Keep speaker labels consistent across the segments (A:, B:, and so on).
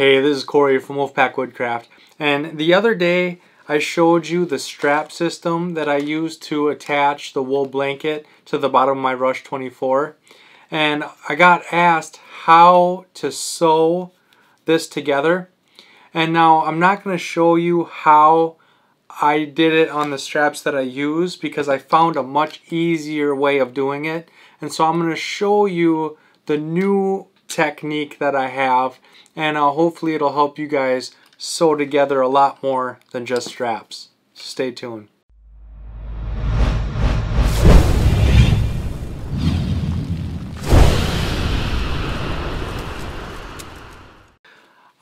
A: Hey, this is Corey from Wolfpack Woodcraft. And the other day I showed you the strap system that I used to attach the wool blanket to the bottom of my Rush 24. And I got asked how to sew this together. And now I'm not going to show you how I did it on the straps that I use because I found a much easier way of doing it. And so I'm going to show you the new technique that I have and uh, hopefully it'll help you guys sew together a lot more than just straps. Stay tuned.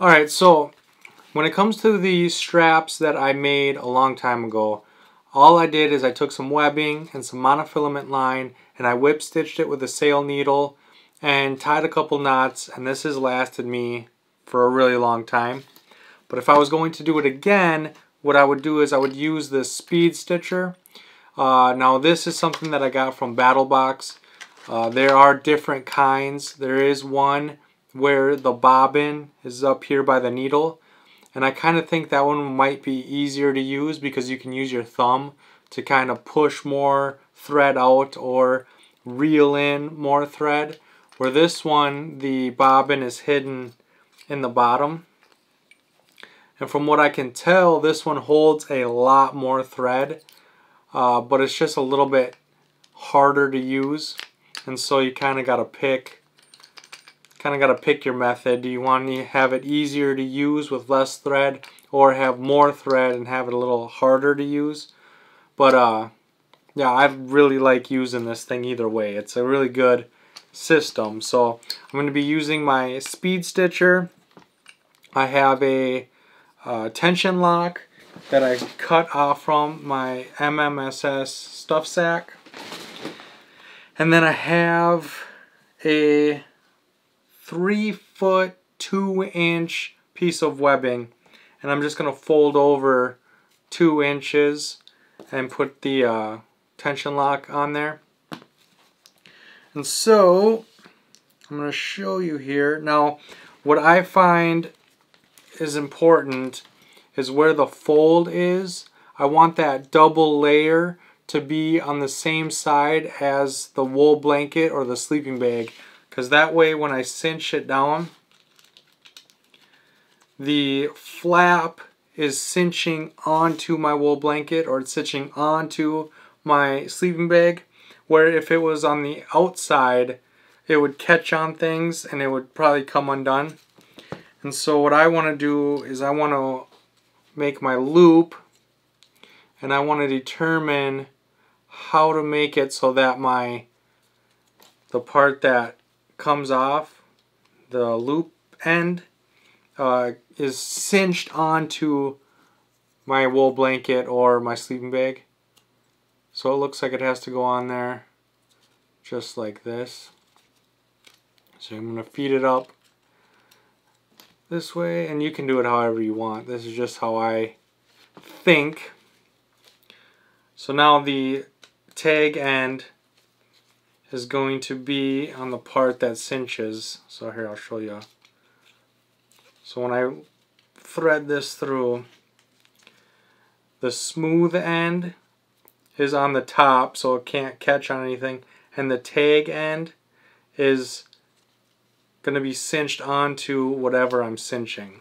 A: Alright, so when it comes to the straps that I made a long time ago, all I did is I took some webbing and some monofilament line and I whip stitched it with a sail needle and tied a couple knots and this has lasted me for a really long time. But if I was going to do it again, what I would do is I would use the speed stitcher. Uh, now this is something that I got from BattleBox. Uh, there are different kinds. There is one where the bobbin is up here by the needle. And I kind of think that one might be easier to use because you can use your thumb to kind of push more thread out or reel in more thread. Where this one, the bobbin is hidden in the bottom. And from what I can tell, this one holds a lot more thread, uh, but it's just a little bit harder to use. And so you kind of got to pick, kind of got to pick your method. Do you want to have it easier to use with less thread or have more thread and have it a little harder to use? But uh, yeah, I really like using this thing either way. It's a really good system. So I'm going to be using my speed stitcher. I have a uh, tension lock that I cut off from my MMSS stuff sack. And then I have a three foot, two inch piece of webbing. And I'm just going to fold over two inches and put the uh, tension lock on there. And so, I'm going to show you here. Now, what I find is important is where the fold is. I want that double layer to be on the same side as the wool blanket or the sleeping bag because that way when I cinch it down the flap is cinching onto my wool blanket or it's cinching onto my sleeping bag where if it was on the outside it would catch on things and it would probably come undone. And so what I want to do is I want to make my loop and I want to determine how to make it so that my the part that comes off the loop end uh, is cinched onto my wool blanket or my sleeping bag so it looks like it has to go on there just like this. So I'm going to feed it up this way and you can do it however you want. This is just how I think. So now the tag end is going to be on the part that cinches. So here I'll show you so when I thread this through the smooth end is on the top so it can't catch on anything and the tag end is going to be cinched onto whatever I'm cinching.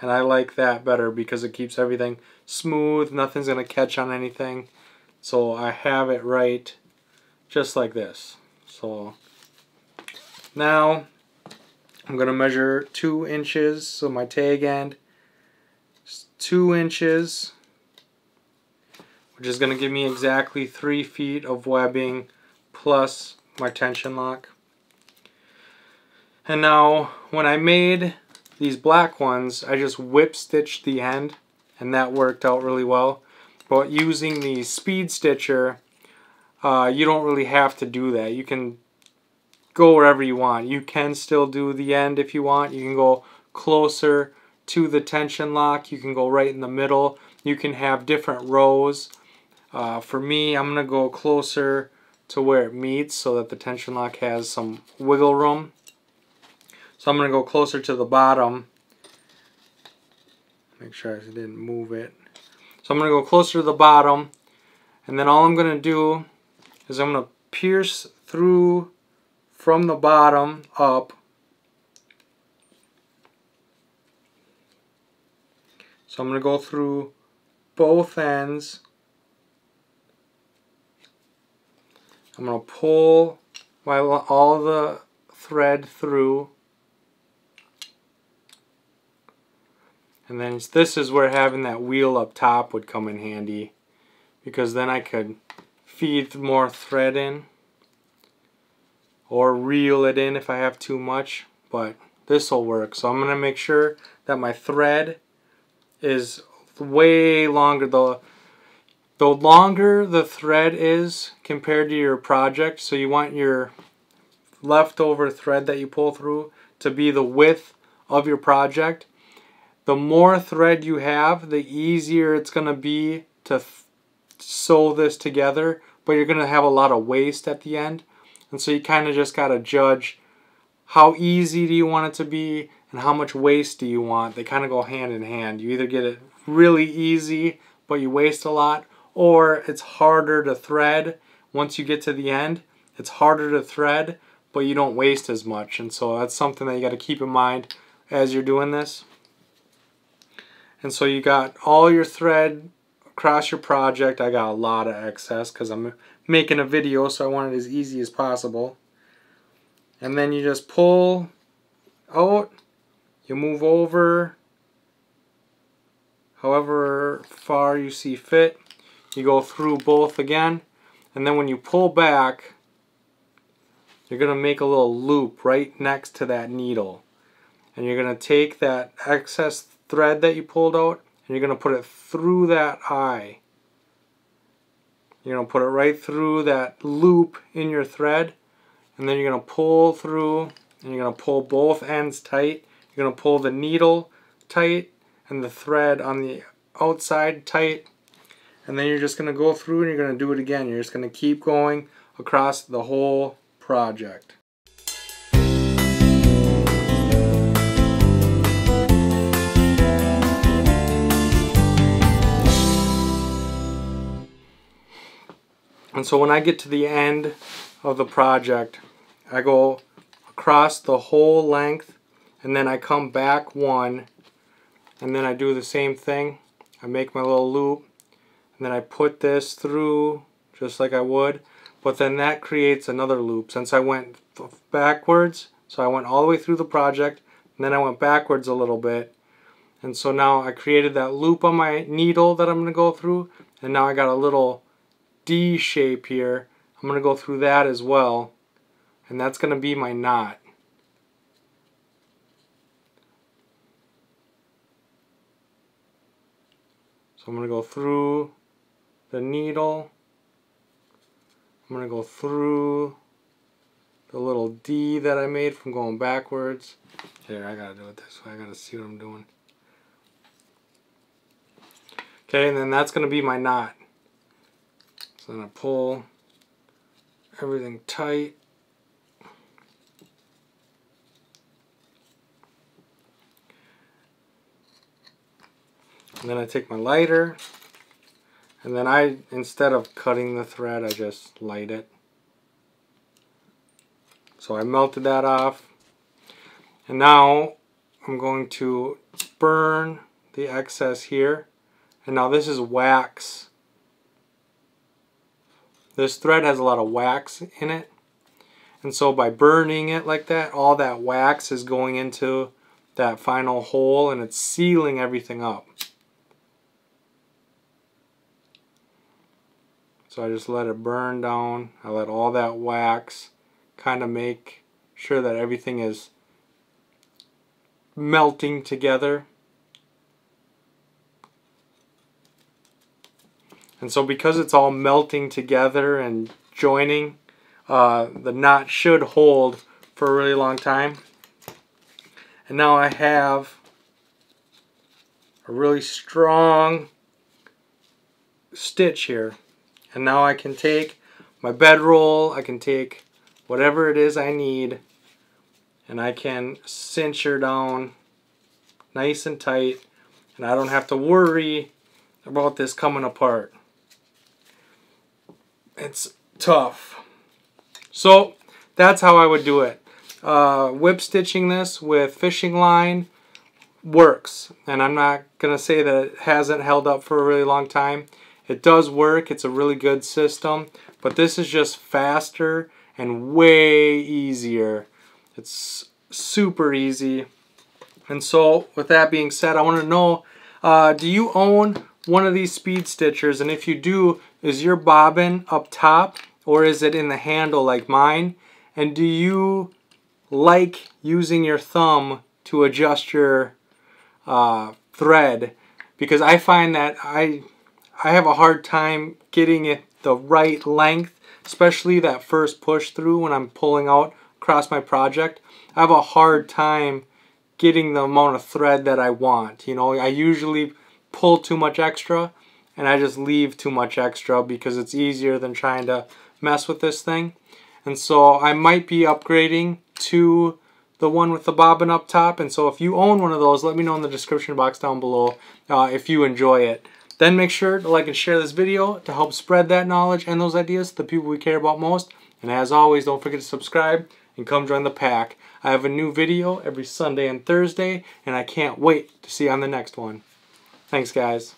A: And I like that better because it keeps everything smooth, nothing's going to catch on anything. So I have it right just like this. So now I'm going to measure two inches, so my tag end is two inches, which is going to give me exactly three feet of webbing plus my tension lock. And now when I made these black ones, I just whip stitched the end and that worked out really well. But using the speed stitcher, uh, you don't really have to do that. You can go wherever you want. You can still do the end if you want. You can go closer to the tension lock. You can go right in the middle. You can have different rows. Uh, for me, I'm going to go closer to where it meets so that the tension lock has some wiggle room. So I'm going to go closer to the bottom make sure I didn't move it. So I'm going to go closer to the bottom and then all I'm going to do is I'm going to pierce through from the bottom up So I'm going to go through both ends. I'm going to pull my, all the thread through. And then this is where having that wheel up top would come in handy because then I could feed more thread in or reel it in if I have too much but this will work so I'm going to make sure that my thread is way longer. The, the longer the thread is compared to your project, so you want your leftover thread that you pull through to be the width of your project. The more thread you have, the easier it's going to be to sew this together, but you're going to have a lot of waste at the end. And so you kind of just got to judge how easy do you want it to be and how much waste do you want. They kind of go hand in hand. You either get it really easy, but you waste a lot, or it's harder to thread once you get to the end. It's harder to thread, but you don't waste as much. And so that's something that you got to keep in mind as you're doing this. And so you got all your thread across your project. I got a lot of excess because I'm making a video, so I want it as easy as possible. And then you just pull out you move over however far you see fit. You go through both again. And then when you pull back, you're going to make a little loop right next to that needle. And you're going to take that excess thread that you pulled out and you're going to put it through that eye. You're to put it right through that loop in your thread and then you're going to pull through and you're going to pull both ends tight you're to pull the needle tight and the thread on the outside tight. And then you're just going to go through and you're going to do it again. You're just going to keep going across the whole project. And so when I get to the end of the project, I go across the whole length and then I come back one and then I do the same thing I make my little loop and then I put this through just like I would but then that creates another loop. Since I went backwards so I went all the way through the project and then I went backwards a little bit. And so now I created that loop on my needle that I'm going to go through and now I got a little D shape here. I'm going to go through that as well and that's going to be my knot. So I'm going to go through the needle. I'm going to go through the little D that I made from going backwards. Here, I got to do it this way. I got to see what I'm doing. Okay, and then that's going to be my knot. So I'm going to pull everything tight. And then I take my lighter and then I, instead of cutting the thread, I just light it. So I melted that off. And now I'm going to burn the excess here. And now this is wax. This thread has a lot of wax in it. And so by burning it like that, all that wax is going into that final hole and it's sealing everything up. So I just let it burn down. I let all that wax kind of make sure that everything is melting together. And so because it's all melting together and joining, uh, the knot should hold for a really long time. And now I have a really strong stitch here. And now I can take my bedroll, I can take whatever it is I need, and I can cinch her down nice and tight. and I don't have to worry about this coming apart. It's tough. So that's how I would do it. Uh, whip stitching this with fishing line works. And I'm not going to say that it hasn't held up for a really long time. It does work. It's a really good system. But this is just faster and way easier. It's super easy. And so with that being said, I want to know, uh, do you own one of these speed stitchers? And if you do, is your bobbin up top or is it in the handle like mine? And do you like using your thumb to adjust your uh, thread? Because I find that I, I have a hard time getting it the right length, especially that first push through when I'm pulling out across my project. I have a hard time getting the amount of thread that I want. You know, I usually pull too much extra and I just leave too much extra because it's easier than trying to mess with this thing. And so I might be upgrading to the one with the bobbin up top. And so if you own one of those, let me know in the description box down below uh, if you enjoy it. Then make sure to like and share this video to help spread that knowledge and those ideas to the people we care about most. And as always, don't forget to subscribe and come join the pack. I have a new video every Sunday and Thursday, and I can't wait to see you on the next one. Thanks, guys.